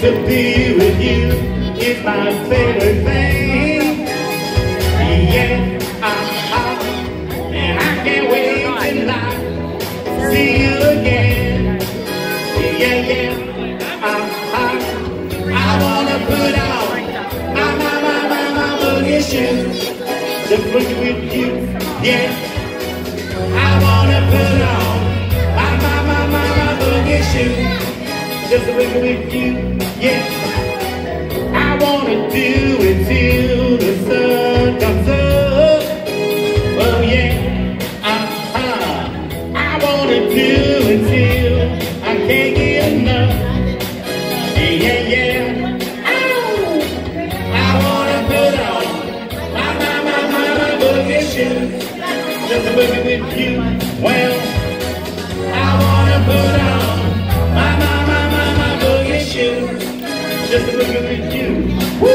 to be with you is my favorite thing. Yeah, uh-huh. And I can't wait till I see you again. Yeah, yeah, uh-huh. I wanna put on my, my, my, my, my boogie shoes. Just boogie with you, yeah. I wanna put on my, my, my, my, my boogie shoes. Just boogie with you, yeah. I wanna do it till the sun comes up. Oh yeah, uh-huh. I wanna do it till I can't get enough. Yeah, yeah. Ow! I wanna put on my, my, my, my, boogie shoes. Just a boogie with you. Well, I wanna Just a boogie with you. Woo!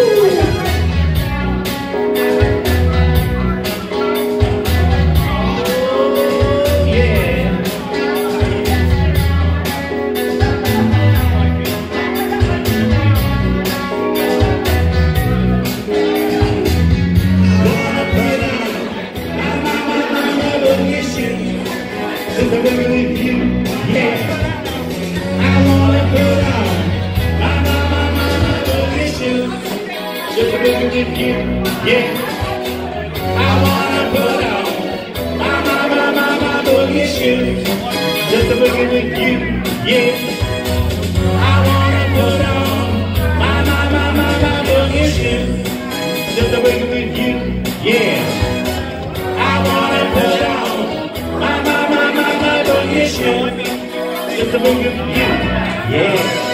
Oh, yeah. With you. Yeah. I wanna put on my, my, my, my, my boogie shoes. Just a boogie with you. Yeah. I wanna put on my, my, my, my, my boogie shoes. Just a boogie with you. Yeah. I wanna put on my, my, my, my, my boogie shoes. Just a boogie with